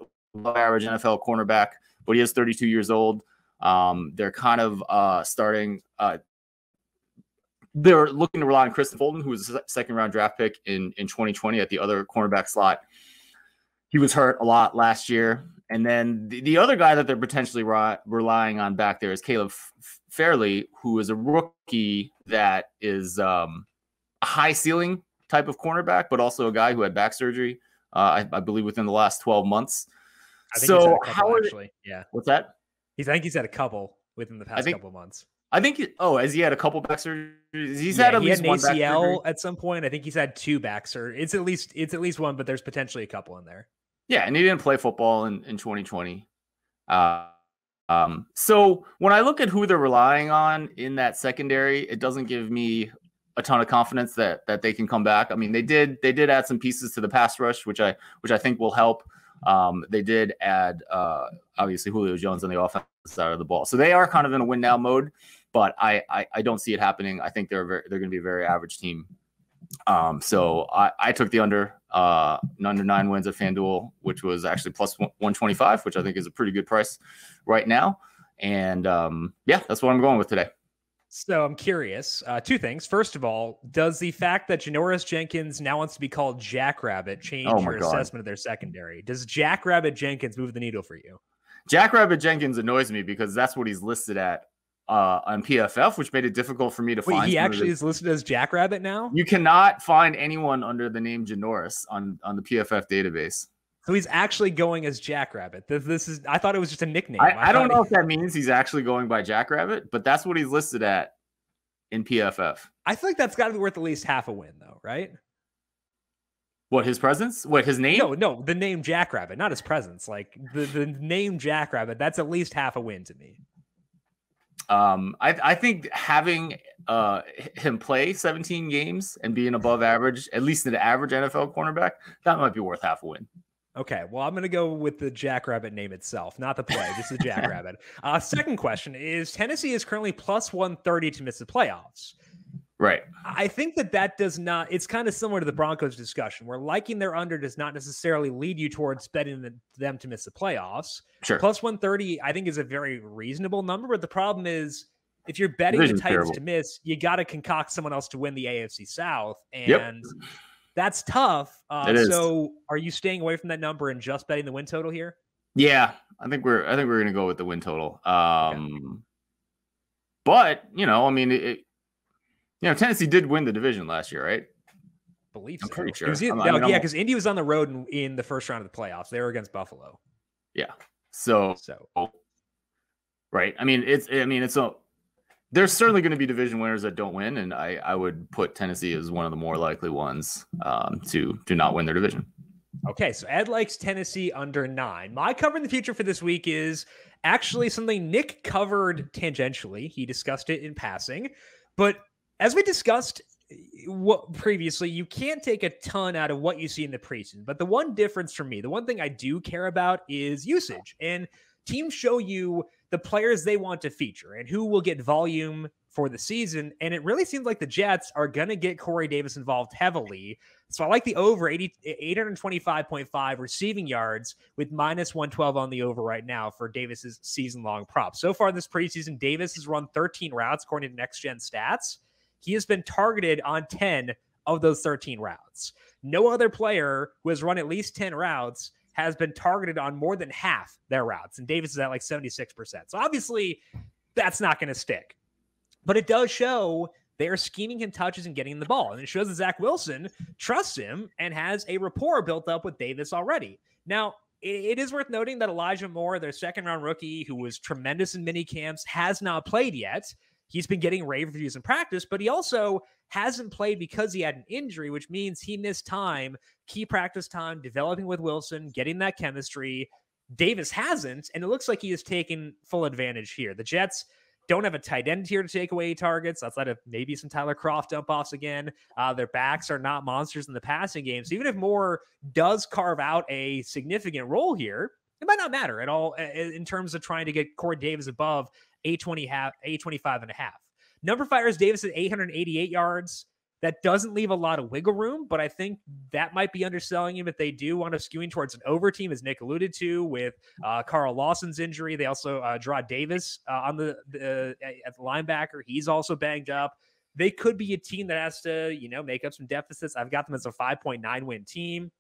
average NFL cornerback, but he is 32 years old. Um, they're kind of uh, starting uh, they're looking to rely on Kristian Fulton, who was a second round draft pick in, in 2020 at the other cornerback slot. He was hurt a lot last year. And then the, the other guy that they're potentially re- relying on back there is Caleb Farley, who is a rookie that is um, a high ceiling type of cornerback, but also a guy who had back surgery, uh, I, I, believe, within the last 12 months. so, couple, how are? Yeah. What's that? He's, I think he's had a couple within the past think, couple months. I think. oh, has he had a couple back surgeries? He's yeah, had at he least had one ACL at some point. I think he's had two back surgeries. It's at least it's at least one, but there's potentially a couple in there. Yeah, and he didn't play football in in 2020. Uh, Um, so when I look at who they're relying on in that secondary, it doesn't give me a ton of confidence that that they can come back. I mean, they did they did add some pieces to the pass rush, which I which I think will help. Um, they did add uh, obviously Julio Jones on the offense side of the ball, so they are kind of in a win now mode. But I I, I don't see it happening. I think they're very, they're going to be a very average team. Um, so I, I took the under uh under nine wins at FanDuel, which was actually plus one twenty five, which I think is a pretty good price right now. And um, yeah, that's what I'm going with today. So I'm curious. Uh, two things. First of all, does the fact that Janoris Jenkins now wants to be called Jackrabbit change Oh your God. assessment of their secondary? Does Jackrabbit Jenkins move the needle for you? Jackrabbit Jenkins annoys me because that's what he's listed at uh, on PFF, which made it difficult for me to Wait, find. he actually is listed as Jackrabbit now. You cannot find anyone under the name Janoris on on the PFF database. So he's actually going as Jackrabbit. This, this is. I thought it was just a nickname. I, I don't know he- if that means he's actually going by Jackrabbit, but that's what he's listed at in PFF. I feel like that's got to be worth at least half a win, though, right? What his presence? What his name? No, no, the name Jackrabbit, not his presence. Like the, the name Jackrabbit, that's at least half a win to me. Um, I, I think having uh, him play 17 games and being above average, at least an average NFL cornerback, that might be worth half a win. Okay, well, I'm going to go with the Jackrabbit name itself, not the play. This [laughs] is Jackrabbit. Uh, second question is Tennessee is currently plus 130 to miss the playoffs. Right. I think that that does not, it's kind of similar to the Broncos discussion where liking their under does not necessarily lead you towards betting the, them to miss the playoffs. Sure. Plus 130, I think, is a very reasonable number. But the problem is, if you're betting the Titans terrible. to miss, you got to concoct someone else to win the AFC South. And Yep. that's tough. Uh, It is. So are you staying away from that number and just betting the win total here? Yeah, I think we're I think we're gonna go with the win total. Um, but you know, I mean, it- you know, Tennessee did win the division last year, right? Believe I'm pretty sure. was I'm- I mean, yeah, because Indy was on the road in, in the first round of the playoffs. They were against Buffalo. Yeah. So So right, I mean, it's I mean, it's a there's certainly going to be division winners that don't win, and I I would put Tennessee as one of the more likely ones um, to to not win their division. Okay, so Ed likes Tennessee under nine. My cover in the future for this week is actually something Nick covered tangentially. He discussed it in passing, but as we discussed eh, what previously, you can't take a ton out of what you see in the preseason. But the one difference for me, the one thing I do care about is usage. And teams show you the players they want to feature and who will get volume for the season. And it really seems like the Jets are going to get Corey Davis involved heavily. So I like the over 80, eh, 825.5 receiving yards with minus 112 on the over right now for Davis's season long prop. So far this preseason, Davis has run 13 routes according to next gen stats. He has been targeted on 10 of those 13 routes. No other player who has run at least 10 routes has been targeted on more than half their routes. And Davis is at like 76%. So obviously that's not going to stick. But it does show they are scheming him touches and getting the ball. And it shows that Zach Wilson trusts him and has a rapport built up with Davis already. Now, it, is worth noting that Elijah Moore, their second round rookie, who was tremendous in mini camps, has not played yet. He's been getting rave reviews in practice, but he also hasn't played because he had an injury, which means he missed time, key practice time, developing with Wilson, getting that chemistry. Davis hasn't, and it looks like he has taken full advantage here. The Jets don't have a tight end here to take away targets outside of maybe some Tyler Kroft dump offs again. Uh, their backs are not monsters in the passing game. So even if Moore does carve out a significant role here, it might not matter at all uh, in terms of trying to get Corey Davis above 820 half, 825 and a half. numberFire's Davis at 888 yards. That doesn't leave a lot of wiggle room, but I think that might be underselling him if they do want to skewing towards an over team, as Nick alluded to, with uh, Carl Lawson's injury. They also uh, draw Davis uh, on the, the at the linebacker. He's also banged up. They could be a team that has to, you know, make up some deficits. I've got them as a 5.9 win team.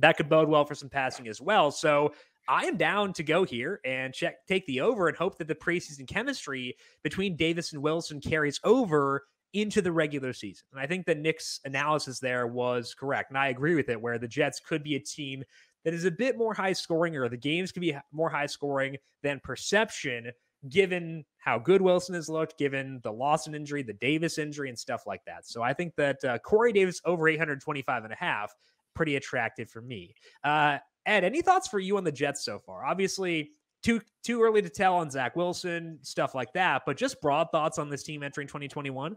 That could bode well for some passing as well. So I am down to go here and check take the over and hope that the preseason chemistry between Davis and Wilson carries over into the regular season. And I think that Nick's analysis there was correct. And I agree with it, where the Jets could be a team that is a bit more high scoring, or the games could be more high scoring than perception, given how good Wilson has looked, given the Lawson injury, the Davis injury, and stuff like that. So I think that uh, Corey Davis over 825 and a half, pretty attractive for me. Uh, Ed, any thoughts for you on the Jets so far? Obviously, too too early to tell on Zach Wilson, stuff like that. But just broad thoughts on this team entering 2021.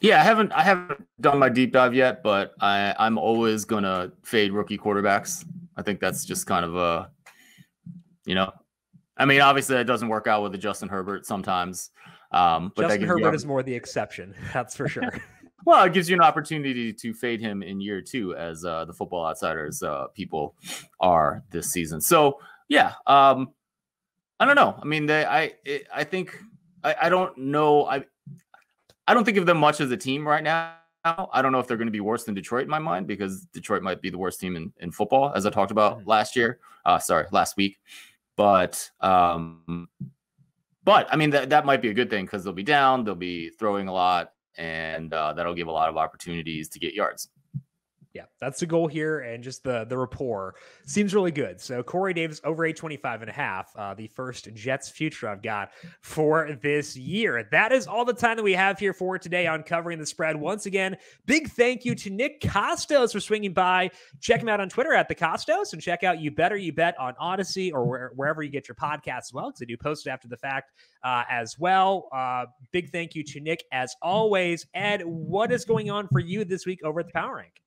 Yeah, I haven't I haven't done my deep dive yet, but I I'm always gonna fade rookie quarterbacks. I think that's just kind of a, you know, I mean, obviously it doesn't work out with the Justin Herbert sometimes. Um, but Justin Herbert is more the exception, [laughs] that's for sure. [laughs] [laughs] well, it gives you an opportunity to fade him in year two, as uh, the Football Outsiders uh, people are this season. So yeah, um, I don't know. I mean, they, I I think I, I don't know. I I don't think of them much as a team right now. I don't know if they're going to be worse than Detroit in my mind because Detroit might be the worst team in, in football, as I talked about mm-hmm. last year. Uh, sorry, last week. But um, but I mean that that might be a good thing because they'll be down, they'll be throwing a lot, and uh, that'll give a lot of opportunities to get yards yeah, that's the goal here. And just the the rapport seems really good. So Corey Davis over 825 and a half, uh, the first Jets future I've got for this year. That is all the time that we have here for today on covering the spread. Once again, big thank you to Nick Kostos for swinging by. Check him out on Twitter at the Kostos and check out You Better You Bet on Audacy or where, wherever you get your podcasts as well, because they do post it after the fact uh, as well. Uh, big thank you to Nick as always. Ed, what is going on for you this week over at the Power Rank?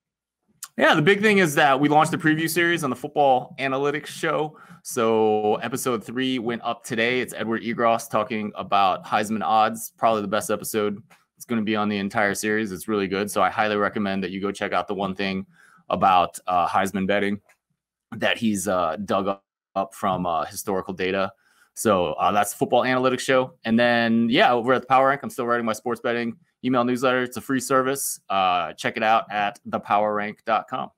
Yeah, the big thing is that we launched the preview series on the Football Analytics Show. So episode three went up today. It's Edward Egros talking about Heisman odds. Probably the best episode. It's going to be on the entire series. It's really good. So I highly recommend that you go check out the one thing about uh, Heisman betting that he's uh, dug up, up from uh, historical data. So uh, that's the Football Analytics Show. And then, yeah, over at the Power Rank, I'm still writing my sports betting email newsletter. It's a free service. Uh, check it out at thepowerrank.com.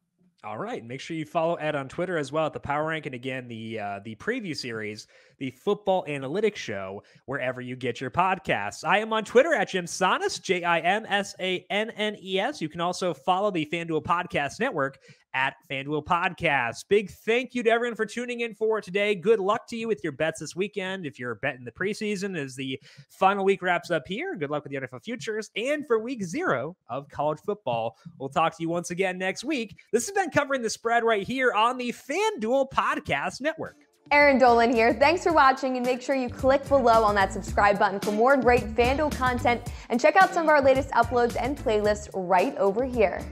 All right. Make sure you follow Ed on Twitter as well at the Power Rank. And again, the uh, the preview series, the Football Analytics Show, wherever you get your podcasts. I am on Twitter at Jim Sannes, J I M S A N N E S. You can also follow the FanDuel Podcast Network at FanDuel Podcast. Big thank you to everyone for tuning in for today. Good luck to you with your bets this weekend. If you're betting the preseason as the final week wraps up here, good luck with the NFL futures and for week zero of college football. We'll talk to you once again next week. This has been covering the spread right here on the FanDuel Podcast Network. Erin Dolan here. Thanks for watching and make sure you click below on that subscribe button for more great FanDuel content and check out some of our latest uploads and playlists right over here.